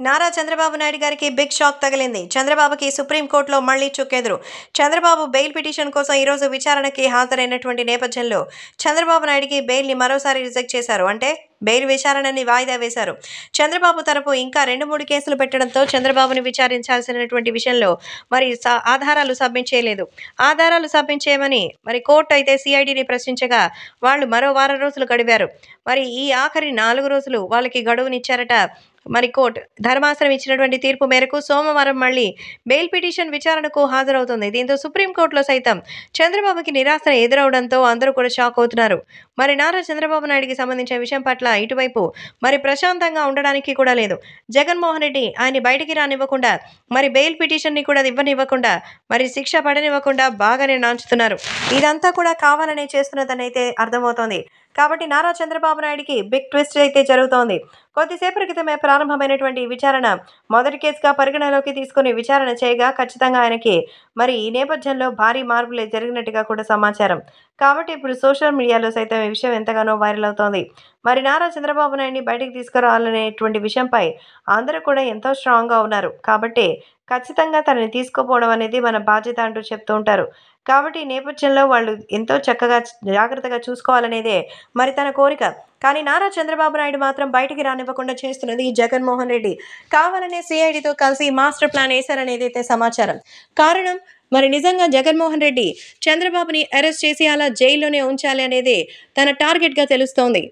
నారా చంద్రబాబు నాయుడు గారికి big shock తగిలింది. చంద్రబాబుకి సుప్రీంకోర్టులో మళ్ళీ చుక్కెదురు. చంద్రబాబు బెయిల్ పిటిషన్ కోసం ఈరోజు విచారణకి హాజరైనటువంటి నేపథ్యంలో చంద్రబాబు నాయుడికి బెయిల్ని మరోసారి రిజెక్ట్ చేశారు. అంటే బెయిల్ విచారణని వాయిదా వేశారు. చంద్రబాబు తరపు ఇంకా రెండు మూడు కేసులు పెట్టడంతో చంద్రబాబుని విచారించాల్సినటువంటి విషయంలో మరి ఆధారాలు సబ్మిట్ చేయలేదు ఆధారాలు సబ్మిట్ చేయమని మరి కోర్టు అయితే సిఐడిని ప్రశ్నించగా వాళ్ళు మరో వారం రోజులు గడిపారు. మరి ఈ ఆఖరి నాలుగు రోజులు వాళ్ళకి గడువునిచ్చారట మరి కోర్టు ధర్మాసనం ఇచ్చినటువంటి తీర్పు మేరకు సోమవారం మళ్ళీ బెయిల్ పిటిషన్ విచారణకు హాజరవుతుంది. దీంతో సుప్రీంకోర్టులో సైతం చంద్రబాబుకి నిరాశ ఎదురవడంతో అందరూ కూడా షాక్ అవుతున్నారు. మరి నారా చంద్రబాబు నాయుడికి సంబంధించిన విషయం పట్ల ఇటువైపు మరి ప్రశాంతంగా ఉండడానికి కూడా లేదు. జగన్మోహన్ రెడ్డి ఆయన బయటికి రానివ్వకుండా మరి బెయిల్ పిటిషన్ని కూడా ఇవ్వనివ్వకుండా మరి శిక్ష పడనివ్వకుండా బాగానే నాంచుతున్నారు. ఇదంతా కూడా కావాలనే చేస్తున్నదని అయితే అర్థమవుతోంది. కాబట్టి నారా చంద్రబాబు నాయుడికి బిగ్ ట్విస్ట్ అయితే జరుగుతోంది. కొద్దిసేపటి క్రితమే ప్రారంభమైనటువంటి విచారణ మొదటి కేసుగా పరిగణలోకి తీసుకుని విచారణ చేయగా ఖచ్చితంగా ఆయనకి మరి ఈ నేపథ్యంలో భారీ మార్పులే జరిగినట్టుగా కూడా సమాచారం. కాబట్టి ఇప్పుడు సోషల్ మీడియాలో సైతం ఈ విషయం ఎంతగానో వైరల్ అవుతోంది. మరి నారా చంద్రబాబు నాయుడిని బయటికి తీసుకురావాలనేటువంటి విషయంపై అందరూ కూడా ఎంతో స్ట్రాంగ్గా ఉన్నారు. కాబట్టి ఖచ్చితంగా తనని తీసుకుపోవడం అనేది మన బాధ్యత అంటూ చెప్తూ ఉంటారు. కాబట్టి ఈ నేపథ్యంలో వాళ్ళు ఎంతో చక్కగా జాగ్రత్తగా చూసుకోవాలనేదే మరి తన కోరిక. కానీ నారా చంద్రబాబు నాయుడు మాత్రం బయటికి రానివ్వకుండా చేస్తున్నది ఈ జగన్మోహన్ రెడ్డి. కావాలనే సిఐడితో కలిసి మాస్టర్ ప్లాన్ వేశారనేది అయితే సమాచారం. కారణం మరి నిజంగా జగన్మోహన్ రెడ్డి చంద్రబాబుని అరెస్ట్ చేసి అలా జైల్లోనే ఉంచాలి అనేది తన టార్గెట్గా తెలుస్తోంది.